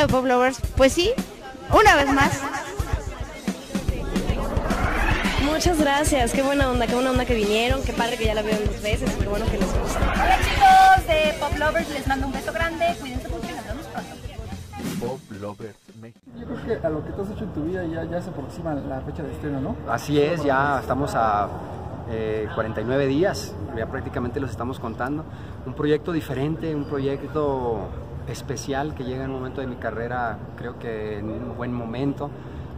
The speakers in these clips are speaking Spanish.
de Pop Lovers, pues sí, una vez más. Muchas gracias, qué buena onda, qué buena onda que vinieron, qué padre que ya la vieron dos veces, qué bueno que les gusta. Hola chicos de Pop Lovers, les mando un beso grande, cuídense mucho y nos vemos pronto. Pop Lovers México. Yo creo que a lo que tú has hecho en tu vida ya, ya se aproxima la fecha de estreno, ¿no? Así es, ya estamos a eh, 49 días, ya prácticamente los estamos contando. Un proyecto diferente, un proyecto especial que llega en un momento de mi carrera, creo que en un buen momento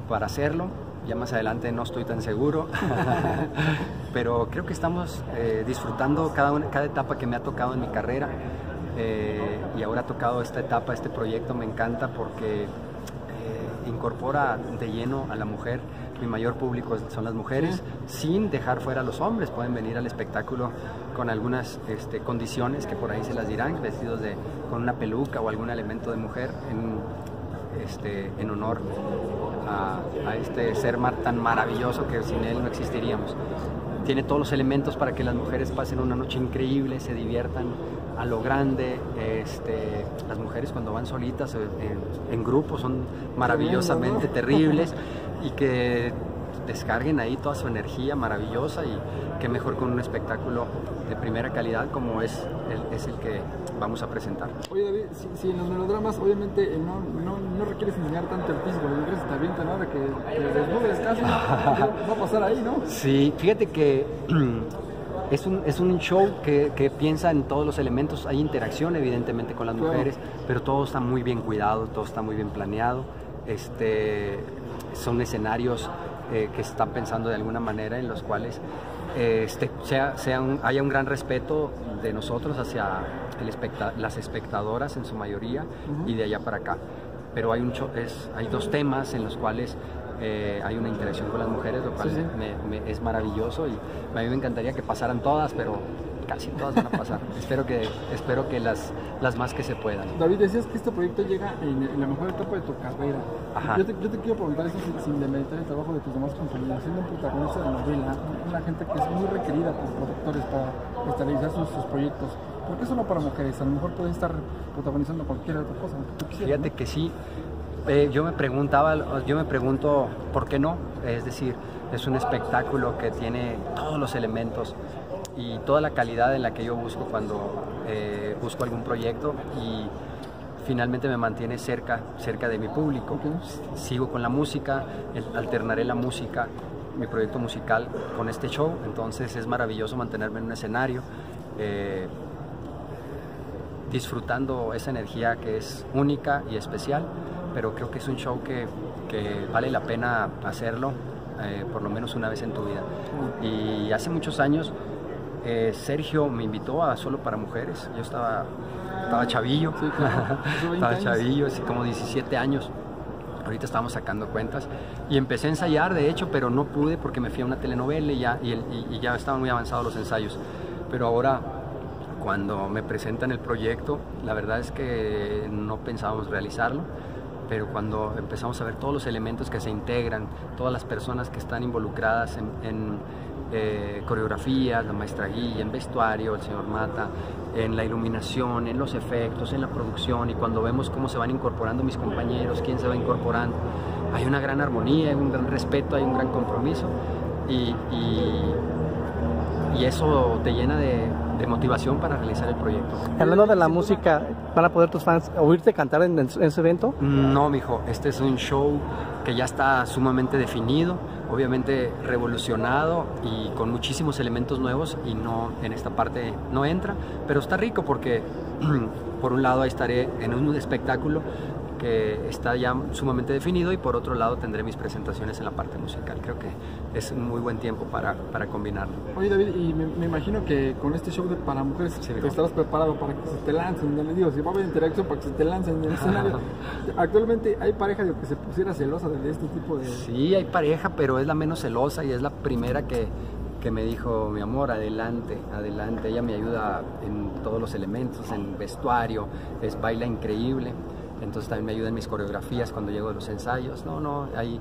para hacerlo. Ya más adelante no estoy tan seguro, pero creo que estamos eh, disfrutando cada, una- cada etapa que me ha tocado en mi carrera. Eh, y ahora ha tocado esta etapa, este proyecto me encanta porque incorpora de lleno a la mujer. Mi mayor público son las mujeres, sin dejar fuera a los hombres. Pueden venir al espectáculo con algunas este, condiciones que por ahí se las dirán, vestidos de, con una peluca o algún elemento de mujer en, este, en honor a, a este ser mar- tan maravilloso que sin él no existiríamos. Tiene todos los elementos para que las mujeres pasen una noche increíble, se diviertan a lo grande. Este, las mujeres cuando van solitas eh, en, en grupo son maravillosamente terribles y que descarguen ahí toda su energía maravillosa y qué mejor con un espectáculo de primera calidad como es el, es el que vamos a presentar. Oye David, si, si en los melodramas obviamente eh, no, no, no requieres enseñar tanto el físico, lo que te avientan ahora que te desnudes casi, ¿qué va a pasar ahí, no? Sí, fíjate que es un, es un show que, que piensa en todos los elementos. Hay interacción, evidentemente, con las Claro. mujeres, pero todo está muy bien cuidado, todo está muy bien planeado. Este, son escenarios eh, que están pensando de alguna manera en los cuales eh, este, sea, sea un- haya un gran respeto de nosotros hacia el especta- las espectadoras en su mayoría y de allá para acá. Pero hay, un es, hay dos temas en los cuales eh, hay una interacción con las mujeres, lo cual Sí, sí. me- me- es maravilloso y a mí me encantaría que pasaran todas, pero casi todas van a pasar. espero que, espero que las, las más que se puedan. David, decías que este proyecto llega en, en la mejor etapa de tu carrera. Ajá. Yo te, yo te quiero preguntar eso sin, sin demeritar el trabajo de tus demás compañeros. Siendo un protagonista de novela, una gente que es muy requerida por productores para estabilizar sus, sus proyectos. ¿Por qué solo para mujeres? A lo mejor pueden estar protagonizando cualquier otra cosa. Fíjate que sí. Eh, yo me preguntaba, yo me pregunto por qué no. Es decir, es un espectáculo que tiene todos los elementos y toda la calidad en la que yo busco cuando eh, busco algún proyecto y finalmente me mantiene cerca, cerca de mi público. Sigo con la música, alternaré la música, mi proyecto musical con este show, entonces es maravilloso mantenerme en un escenario. eh, disfrutando esa energía que es única y especial, pero creo que es un show que, que vale la pena hacerlo eh, por lo menos una vez en tu vida. Y hace muchos años eh, Sergio me invitó a Solo para Mujeres, yo estaba, estaba chavillo, Sí, claro. 20 estaba chavillo, así como 17 años. Ahorita estábamos sacando cuentas y empecé a ensayar, de hecho, pero no pude porque me fui a una telenovela y ya, y, el- y- y ya estaban muy avanzados los ensayos. Pero ahora, cuando me presentan el proyecto, la verdad es que no pensábamos realizarlo, pero cuando empezamos a ver todos los elementos que se integran, todas las personas que están involucradas en, en, eh, coreografías, la maestra Guilla, en vestuario, el señor Mata, en la iluminación, en los efectos, en la producción, y cuando vemos cómo se van incorporando mis compañeros, quién se va incorporando, hay una gran armonía, hay un gran respeto, hay un gran compromiso, y, y- y eso te llena de, de motivación para realizar el proyecto. Hablando de la música, ¿van a poder tus fans oírte cantar en, en ese evento? No, mijo, este es un show que ya está sumamente definido, obviamente revolucionado y con muchísimos elementos nuevos y no en esta parte no entra, pero está rico porque por un lado ahí estaré en un espectáculo que está ya sumamente definido y por otro lado tendré mis presentaciones en la parte musical. Creo que es un muy buen tiempo para, para combinarlo. Oye David, y me, me imagino que con este show de para mujeres Sí, te estarás preparado para que se te lancen, ya les digo, si va a haber interacción para que se te lancen en el escenario. Actualmente hay pareja de que se pusiera celosa de este tipo de... Sí, hay pareja, pero es la menos celosa y es la primera que, que me dijo, mi amor, adelante, adelante. Ella me ayuda en todos los elementos, en vestuario, es baila increíble. Entonces también me ayuda en mis coreografías cuando llego a los ensayos. No, no, hay,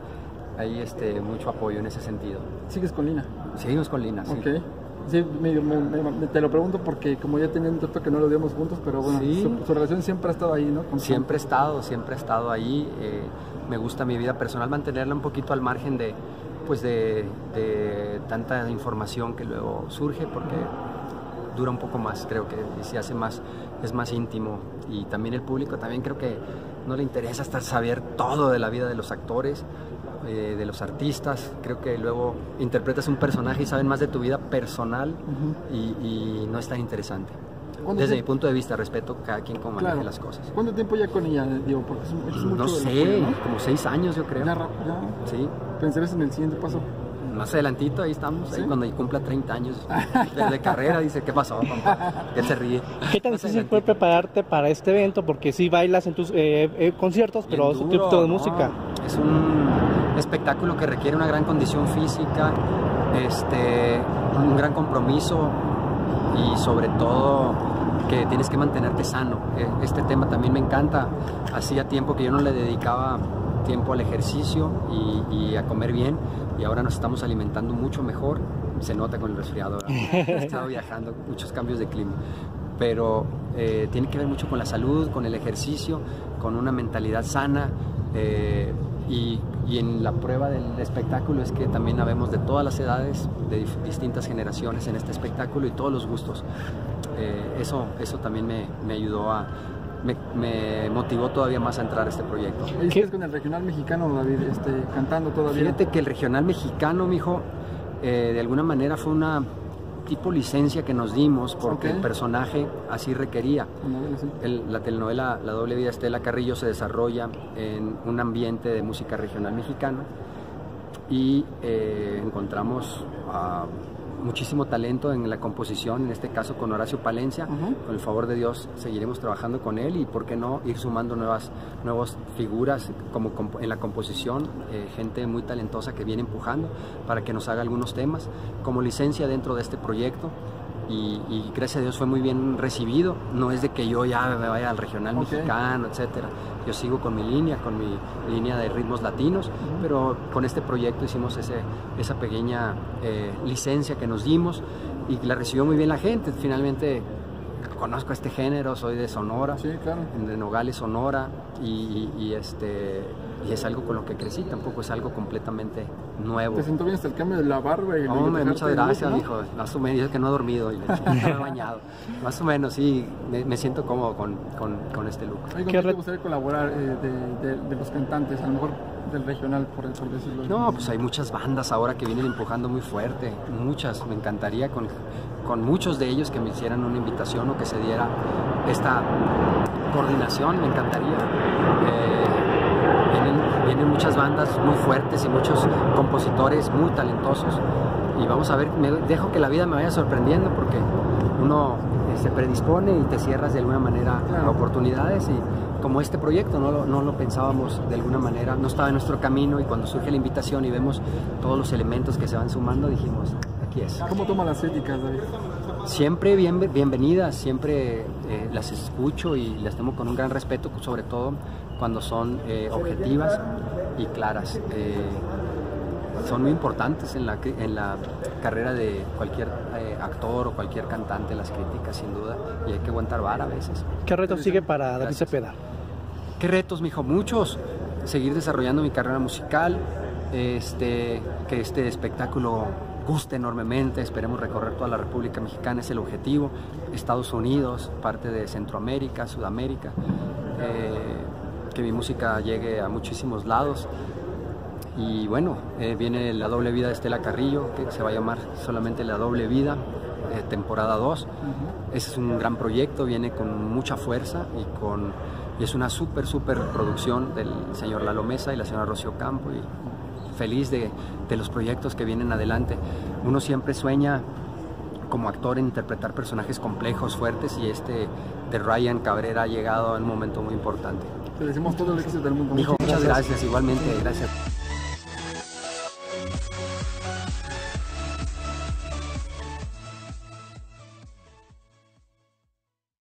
hay este, mucho apoyo en ese sentido. Sigues con Lina. Seguimos con Lina, sí. Ok. Sí, me- me- me- te lo pregunto porque como ya tenían un trato que no lo digamos juntos, pero bueno, Sí. su, su relación siempre ha estado ahí, ¿no? Siempre he estado, siempre he estado ahí. eh, me gusta mi vida personal mantenerla un poquito al margen de, pues de, de tanta información que luego surge porque dura un poco más, creo que y se hace más, es más íntimo. Y también el público también creo que no le interesa hasta saber todo de la vida de los actores, eh, de los artistas. Creo que luego interpretas un personaje y saben más de tu vida personal y, y no es tan interesante. ¿Cuánto Desde mi tiempo- punto de vista, respeto cada quien maneje Claro. las cosas. ¿Cuánto tiempo ya con ella, Diego? Porque es, es mucho No sé, ¿no? como seis años yo creo. Ya, ya Sí, pensarás en el siguiente paso. Más adelantito ahí estamos, ahí ¿Sí? cuando cumpla 30 años de, de carrera, dice, ¿qué pasó, papá? Él se ríe. ¿Qué tan difícil fue prepararte para este evento? Porque sí bailas en tus eh, eh, conciertos, pero es tipo de ¿no? música. Es un espectáculo que requiere una gran condición física, este, un gran compromiso y sobre todo que tienes que mantenerte sano. Eh, Este tema también me encanta. Hacía tiempo que yo no le dedicaba tiempo al ejercicio y, y a comer bien y ahora nos estamos alimentando mucho mejor. Se nota con el resfriado. He estado viajando, muchos cambios de clima. Pero eh, tiene que ver mucho con la salud, con el ejercicio, con una mentalidad sana. eh, y, y en la prueba del espectáculo es que también habemos de todas las edades, de distintas generaciones en este espectáculo y todos los gustos. Eh, eso, eso también me, me ayudó a, me, me motivó todavía más a entrar a este proyecto. Ahí estás con el regional mexicano, David, este, cantando todavía. Fíjate que el regional mexicano, mijo, eh, de alguna manera fue una tipo licencia que nos dimos porque el personaje así requería. Bueno, sí. El- la telenovela La doble vida de Estela Carrillo se desarrolla en un ambiente de música regional mexicana y eh, encontramos ah, muchísimo talento en la composición, en este caso con Horacio Palencia. Con el favor de Dios seguiremos trabajando con él y, ¿por qué no, ir sumando nuevas, nuevas figuras como en la composición, eh, gente muy talentosa que viene empujando para que nos haga algunos temas como licencia dentro de este proyecto. Y, y gracias a Dios fue muy bien recibido. No es de que yo ya me vaya al regional mexicano, etcétera. Yo sigo con mi línea, con mi línea de ritmos latinos, pero con este proyecto hicimos ese, esa pequeña eh, licencia que nos dimos y la recibió muy bien la gente. Finalmente conozco este género, soy de Sonora, Sí, claro. de Nogales, Sonora, y, y- y este, y es algo con lo que crecí, tampoco es algo completamente nuevo. Te sentó bien hasta el cambio de la barba y dejarte muchas gracias, ¿no? hijo. Más o menos, es que no he dormido y le- no me he bañado. Más o menos, sí, me, me siento cómodo con, con, con este look. Oye, ¿con ¿Qué te gustaría colaborar eh, de, de- de los cantantes? A lo mejor del regional, por, por decirlo. No, pues hay muchas bandas ahora que vienen empujando muy fuerte, muchas. Me encantaría con, con muchos de ellos que me hicieran una invitación o que se diera esta coordinación, me encantaría. Eh, vienen, vienen muchas bandas muy fuertes y muchos compositores muy talentosos. Y vamos a ver, me dejo que la vida me vaya sorprendiendo porque uno se predispone y te cierras de alguna manera a oportunidades y como este proyecto no lo, no lo pensábamos de alguna manera, no estaba en nuestro camino y cuando surge la invitación y vemos todos los elementos que se van sumando dijimos, aquí es. ¿Cómo toma las críticas, David? Siempre bien, bienvenidas, siempre eh, las escucho y las tengo con un gran respeto, sobre todo cuando son eh, objetivas y claras. Eh, son muy importantes en la, en la carrera de cualquier eh, actor o cualquier cantante, las críticas sin duda, y hay que aguantar vara a veces. ¿Qué reto sigue para David. Cepeda? ¿Qué retos, mijo? Muchos. Seguir desarrollando mi carrera musical, este, que este espectáculo guste enormemente, esperemos recorrer toda la República Mexicana, es el objetivo, Estados Unidos, parte de Centroamérica, Sudamérica, eh, que mi música llegue a muchísimos lados. Y bueno, eh, viene la doble vida de Estela Carrillo, que se va a llamar solamente La Doble Vida, eh, temporada 2. Ese es un gran proyecto, viene con mucha fuerza y, con, y es una súper, súper producción del señor Lalo Mesa y la señora Rocío Campo. Y feliz de, de los proyectos que vienen adelante. Uno siempre sueña como actor en interpretar personajes complejos, fuertes, y este de Ryan Cabrera ha llegado en un momento muy importante. Te decimos todo el éxito del mundo. Mijo, muchas gracias, igualmente, gracias.